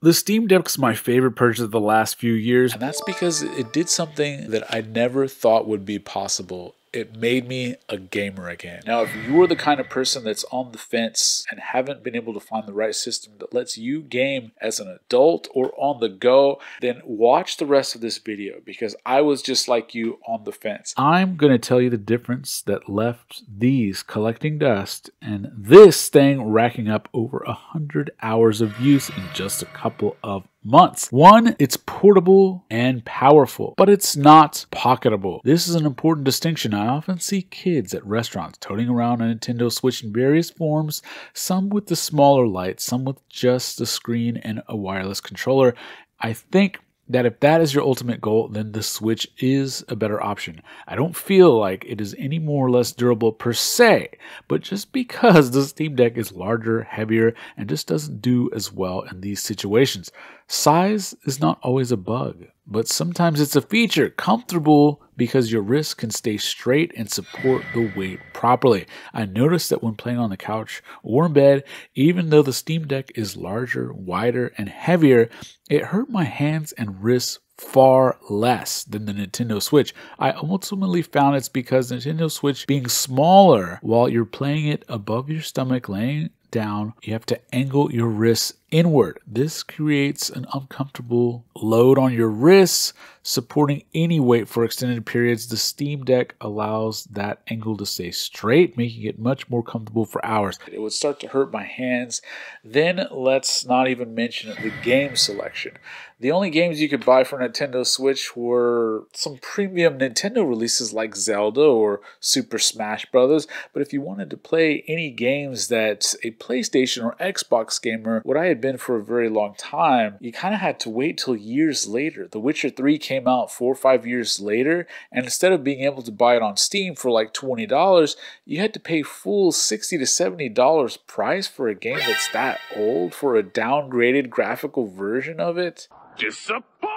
The Steam Deck's my favorite purchase of the last few years. And that's because it did something that I never thought would be possible it made me a gamer again. Now, if you're the kind of person that's on the fence and haven't been able to find the right system that lets you game as an adult or on the go, then watch the rest of this video because I was just like you on the fence. I'm going to tell you the difference that left these collecting dust and this thing racking up over a hundred hours of use in just a couple of months. One, it's portable and powerful, but it's not pocketable. This is an important distinction. I often see kids at restaurants toting around a Nintendo Switch in various forms, some with the smaller Lite, some with just the screen and a wireless controller. I think that if that is your ultimate goal, then the Switch is a better option. I don't feel like it is any more or less durable per se, but just because the Steam Deck is larger, heavier, and just doesn't do as well in these situations. Size is not always a bug, but sometimes it's a feature. Comfortable because your wrist can stay straight and support the weight properly. I noticed that when playing on the couch or in bed, even though the Steam Deck is larger, wider, and heavier, it hurt my hands and wrists far less than the Nintendo Switch. I ultimately found it's because Nintendo Switch being smaller while you're playing it above your stomach laying down, you have to angle your wrists inward. This creates an uncomfortable load on your wrists, supporting any weight for extended periods. The Steam Deck allows that angle to stay straight, making it much more comfortable for hours. It would start to hurt my hands. Then let's not even mention the game selection. The only games you could buy for Nintendo Switch were some premium Nintendo releases like Zelda or Super Smash Bros. But if you wanted to play any games that a PlayStation or Xbox gamer would I had been for a very long time, you kind of had to wait till years later. The Witcher 3 came out four or five years later, and instead of being able to buy it on Steam for like $20, you had to pay full 60 to $70 price for a game that's that old for a downgraded graphical version of it. Disappointed!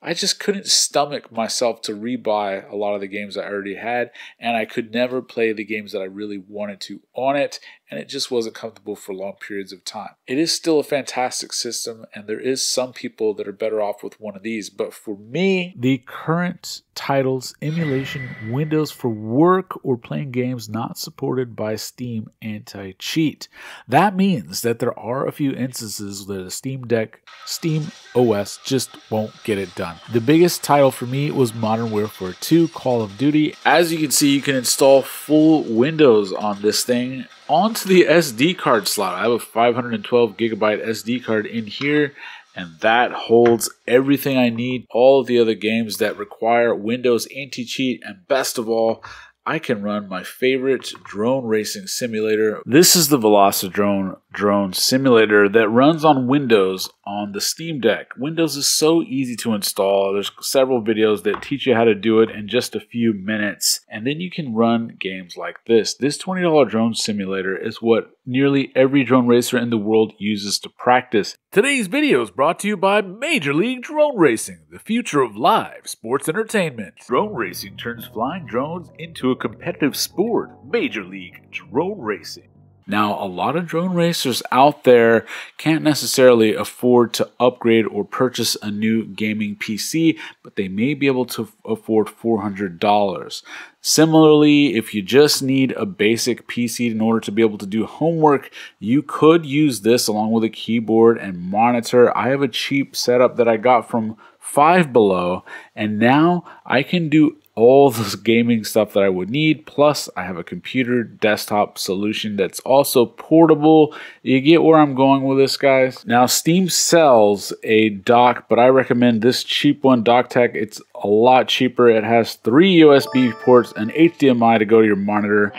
I just couldn't stomach myself to rebuy a lot of the games I already had, and I could never play the games that I really wanted to on it, and it just wasn't comfortable for long periods of time. It is still a fantastic system, and there is some people that are better off with one of these, but for me, the current titles emulation windows for work or playing games not supported by Steam anti cheat. That means that there are a few instances that a Steam Deck, Steam OS just won't get it done. The biggest title for me was Modern Warfare 2 Call of Duty. As you can see, you can install full Windows on this thing onto the SD card slot. I have a 512 gigabyte SD card in here and that holds everything I need. All the other games that require Windows anti-cheat and best of all, I can run my favorite drone racing simulator. This is the Velocidrone drone simulator that runs on Windows on the Steam Deck. Windows is so easy to install. There's several videos that teach you how to do it in just a few minutes. And then you can run games like this. This $20 drone simulator is what nearly every drone racer in the world uses to practice. Today's video is brought to you by Major League Drone Racing, the future of live sports entertainment. Drone racing turns flying drones into a competitive sport. Major League Drone Racing. Now, a lot of drone racers out there can't necessarily afford to upgrade or purchase a new gaming PC, but they may be able to afford $400. Similarly, if you just need a basic PC in order to be able to do homework, you could use this along with a keyboard and monitor. I have a cheap setup that I got from Five Below, and now I can do all the gaming stuff that I would need. Plus, I have a computer desktop solution that's also portable. You get where I'm going with this, guys. Now, Steam sells a dock, but I recommend this cheap one, Dockteck. It's a lot cheaper. It has three USB ports and HDMI to go to your monitor.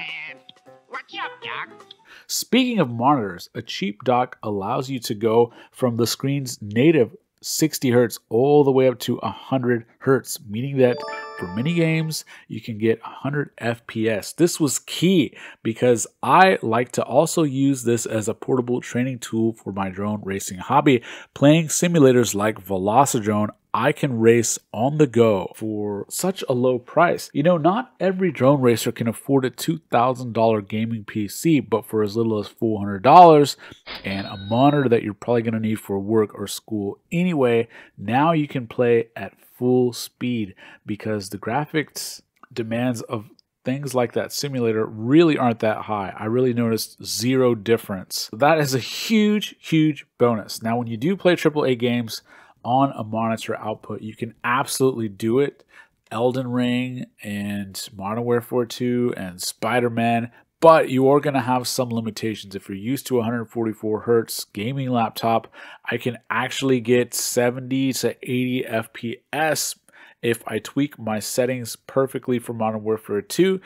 What's up, Doc? Speaking of monitors, a cheap dock allows you to go from the screen's native 60 hertz all the way up to 100 hertz, meaning that for many games you can get 100 FPS. This was key because I like to also use this as a portable training tool for my drone racing hobby. Playing simulators like Velocidrone, I can race on the go for such a low price. You know, not every drone racer can afford a $2,000 gaming PC, but for as little as $400 and a monitor that you're probably going to need for work or school anyway, now you can play at full speed because the graphics demands of things like that simulator really aren't that high. I really noticed zero difference. That is a huge, huge bonus. Now, when you do play AAA games on a monitor output, you can absolutely do it. Elden Ring and Modern Warfare 2 and Spider Man, but you are going to have some limitations. If you're used to 144 hertz gaming laptop, I can actually get 70 to 80 FPS if I tweak my settings perfectly for Modern Warfare 2.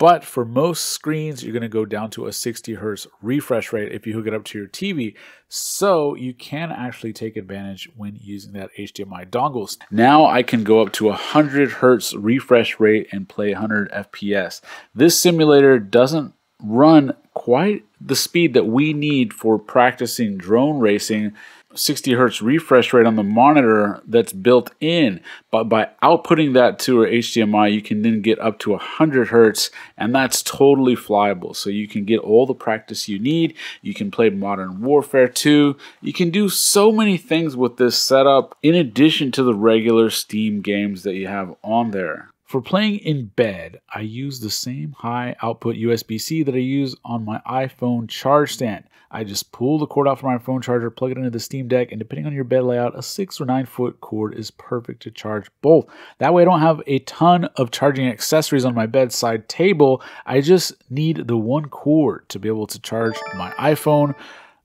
But for most screens, you're going to go down to a 60 hertz refresh rate if you hook it up to your TV. So you can actually take advantage when using that HDMI dongles. Now I can go up to 100 hertz refresh rate and play 100 FPS. This simulator doesn't run quite the speed that we need for practicing drone racing 60 hertz refresh rate on the monitor that's built in. But by outputting that to our HDMI you can then get up to 100 hertz and that's totally flyable. So you can get all the practice you need. You can play modern warfare 2 you can do so many things with this setup in addition to the regular steam games that you have on there for playing in bed, I use the same high output USB-C that I use on my iPhone charge stand. I just pull the cord out from my phone charger, plug it into the Steam Deck, and depending on your bed layout, a six or nine foot cord is perfect to charge both. That way I don't have a ton of charging accessories on my bedside table. I just need the one cord to be able to charge my iPhone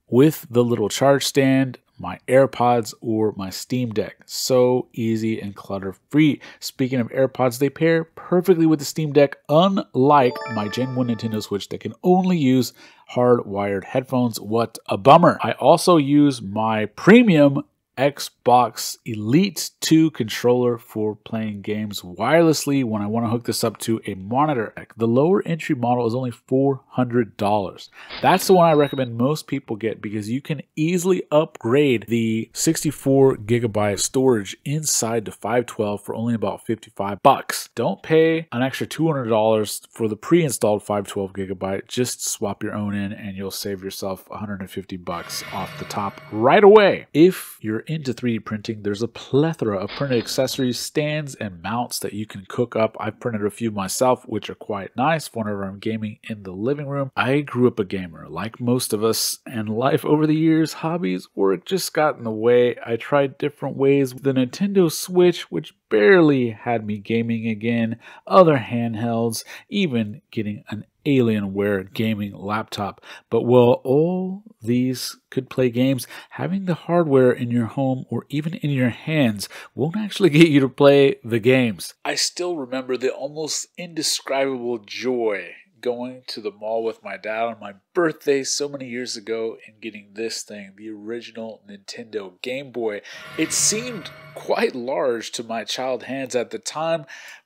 with the little charge stand my AirPods, or my Steam Deck. So easy and clutter free. Speaking of AirPods, they pair perfectly with the Steam Deck, unlike my Gen 1 Nintendo Switch that can only use hardwired headphones. What a bummer. I also use my premium Xbox Elite 2 controller for playing games wirelessly when I want to hook this up to a monitor. The lower entry model is only $400. That's the one I recommend most people get because you can easily upgrade the 64 gigabyte storage inside the 512 for only about 55 bucks. Don't pay an extra $200 for the pre-installed 512 gigabyte. Just swap your own in and you'll save yourself 150 bucks off the top right away. If you're into 3D printing, there's a plethora of printed accessories, stands, and mounts that you can cook up. I've printed a few myself, which are quite nice whenever I'm gaming in the living room. I grew up a gamer, like most of us, and life over the years, hobbies, work just got in the way. I tried different ways. The Nintendo Switch, which barely had me gaming again, other handhelds, even getting an Alienware gaming laptop. But while all these could play games, having the hardware in your home or even in your hands won't actually get you to play the games. I still remember the almost indescribable joy going to the mall with my dad on my birthday so many years ago and getting this thing, the original Nintendo Game Boy. It seemed quite large to my child hands at the time,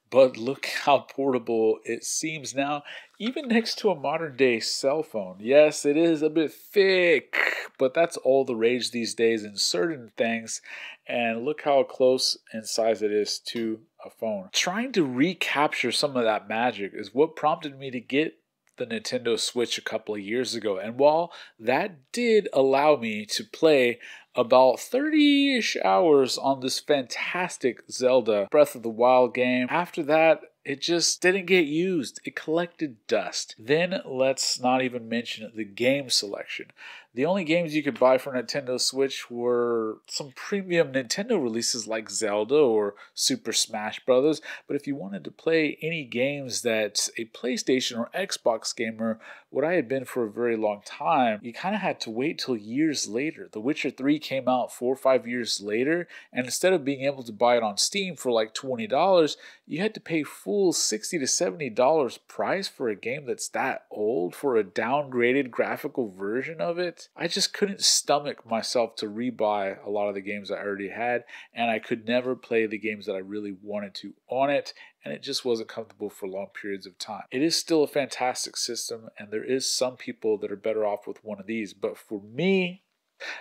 but look how portable it seems now, even next to a modern day cell phone. Yes, it is a bit thick, but that's all the rage these days in certain things. And look how close in size it is to a phone. Trying to recapture some of that magic is what prompted me to get the Nintendo Switch a couple of years ago. And while that did allow me to play about 30 ish hours on this fantastic Zelda Breath of the Wild game, after that, it just didn't get used. It collected dust. Then let's not even mention the game selection. The only games you could buy for Nintendo Switch were some premium Nintendo releases like Zelda or Super Smash Bros. But if you wanted to play any games that a PlayStation or Xbox gamer, what I had been for a very long time, you kind of had to wait till years later. The Witcher 3 came out four or five years later, and instead of being able to buy it on Steam for like $20, you had to pay full 60 to $70 price for a game that's that old for a downgraded graphical version of it. I just couldn't stomach myself to rebuy a lot of the games I already had, and I could never play the games that I really wanted to on it, and it just wasn't comfortable for long periods of time. It is still a fantastic system, and there is some people that are better off with one of these, but for me,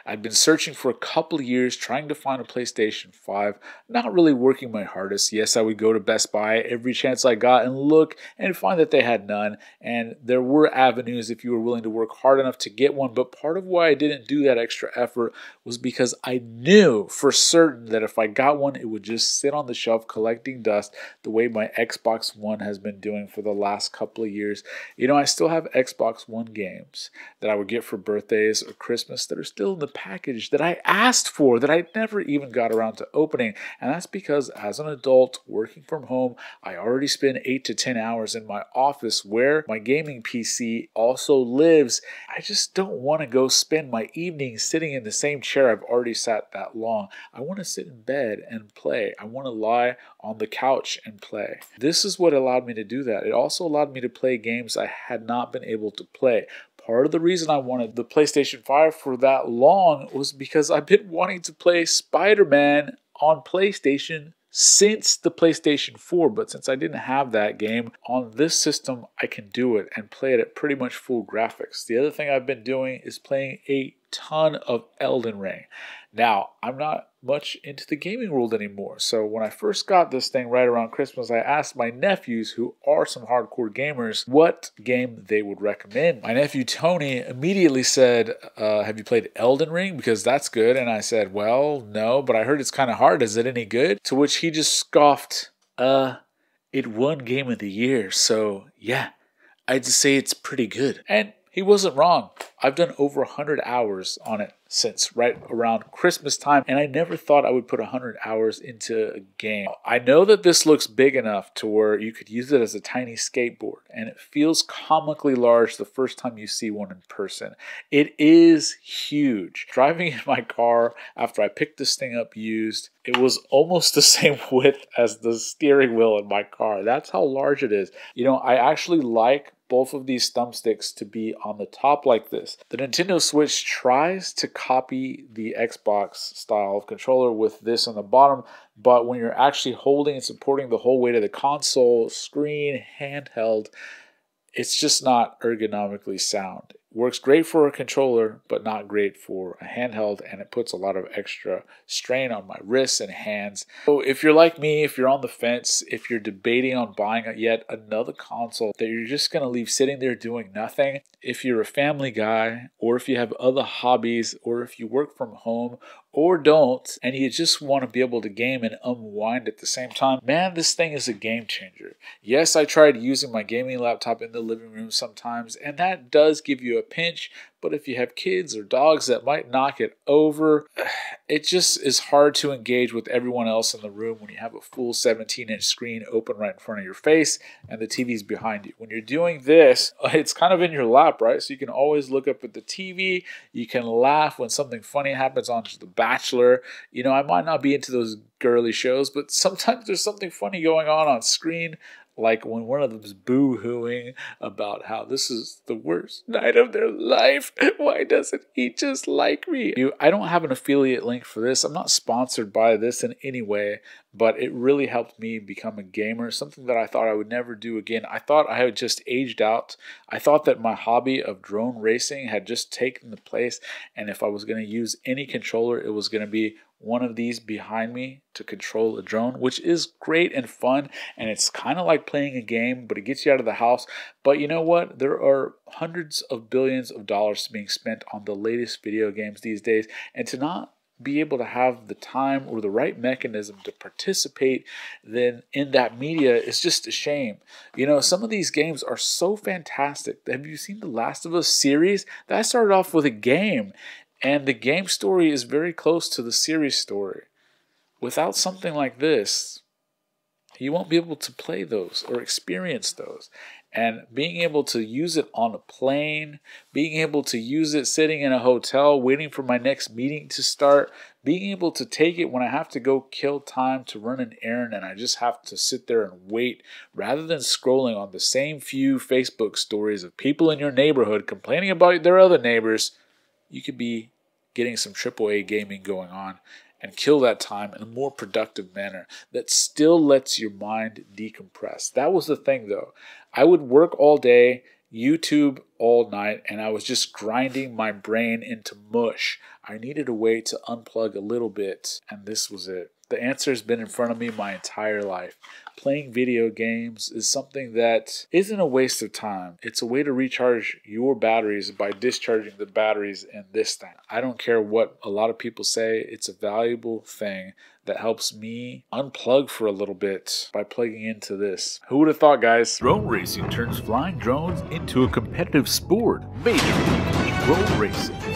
I'd been searching for a couple years trying to find a PlayStation 5, not really working my hardest. Yes, I would go to Best Buy every chance I got and look and find that they had none. And there were avenues if you were willing to work hard enough to get one. But part of why I didn't do that extra effort was because I knew for certain that if I got one, it would just sit on the shelf collecting dust the way my Xbox One has been doing for the last couple of years. You know, I still have Xbox One games that I would get for birthdays or Christmas that are still still the package that I asked for that I never even got around to opening. And that's because as an adult working from home, I already spend 8 to 10 hours in my office where my gaming PC also lives. I just don't want to go spend my evenings sitting in the same chair I've already sat that long. I want to sit in bed and play. I want to lie on the couch and play. This is what allowed me to do that. It also allowed me to play games I had not been able to play part of the reason I wanted the PlayStation 5 for that long was because I've been wanting to play Spider Man on PlayStation since the PlayStation 4, but since I didn't have that game on this system, I can do it and play it at pretty much full graphics. The other thing I've been doing is playing a ton of Elden Ring. Now, I'm not much into the gaming world anymore. So when I first got this thing right around Christmas, I asked my nephews, who are some hardcore gamers, what game they would recommend. My nephew Tony immediately said, uh, Have you played Elden Ring? Because that's good. And I said, Well, no, but I heard it's kind of hard. Is it any good? To which he just scoffed, Uh, it won Game of the Year. So yeah, I'd say it's pretty good. And he wasn't wrong. I've done over 100 hours on it since right around Christmas time, and I never thought I would put 100 hours into a game. I know that this looks big enough to where you could use it as a tiny skateboard, and it feels comically large the first time you see one in person. It is huge. Driving in my car after I picked this thing up used, it was almost the same width as the steering wheel in my car. That's how large it is. You know, I actually like both of these thumbsticks to be on the top like this. The Nintendo Switch tries to copy the Xbox style of controller with this on the bottom, but when you're actually holding and supporting the whole weight of the console, screen, handheld, it's just not ergonomically sound works great for a controller, but not great for a handheld, and it puts a lot of extra strain on my wrists and hands. So, if you're like me, if you're on the fence, if you're debating on buying yet another console that you're just to leave sitting there doing nothing, if you're a family guy, or if you have other hobbies, or if you work from home, or don't, and you just want to be able to game and unwind at the same time, man, this thing is a game changer. Yes, I tried using my gaming laptop in the living room sometimes, and that does give you a pinch, but if you have kids or dogs that might knock it over, it just is hard to engage with everyone else in the room when you have a full 17 inch screen open right in front of your face and the TV's behind you. When you're doing this, it's kind of in your lap, right? So you can always look up at the TV. You can laugh when something funny happens on The Bachelor. You know, I might not be into those girly shows, but sometimes there's something funny going on on screen like when one of them's boo-hooing about how this is the worst night of their life. Why doesn't he just like me? You, I don't have an affiliate link for this. I'm not sponsored by this in any way, but it really helped me become a gamer, something that I thought I would never do again. I thought I had just aged out. I thought that my hobby of drone racing had just taken the place, and if I was going to use any controller, it was going to be one of these behind me to control a drone, which is great and fun. And it's kind of like playing a game, but it gets you out of the house. But you know what? There are hundreds of billions of dollars being spent on the latest video games these days. And to not be able to have the time or the right mechanism to participate then in that media is just a shame. You know, some of these games are so fantastic. Have you seen the Last of Us series? That started off with a game and the game story is very close to the series story. Without something like this, you won't be able to play those or experience those. And being able to use it on a plane, being able to use it sitting in a hotel, waiting for my next meeting to start, being able to take it when I have to go kill time to run an errand and I just have to sit there and wait rather than scrolling on the same few Facebook stories of people in your neighborhood complaining about their other neighbors you could be getting some AAA gaming going on and kill that time in a more productive manner that still lets your mind decompress. That was the thing though. I would work all day YouTube all night and I was just grinding my brain into mush. I needed a way to unplug a little bit, and this was it. The answer has been in front of me my entire life. Playing video games is something that isn't a waste of time. It's a way to recharge your batteries by discharging the batteries in this thing. I don't care what a lot of people say, it's a valuable thing that helps me unplug for a little bit by plugging into this. Who would have thought, guys? Drone racing turns flying drones into a competitive sport. Major League Drone Racing.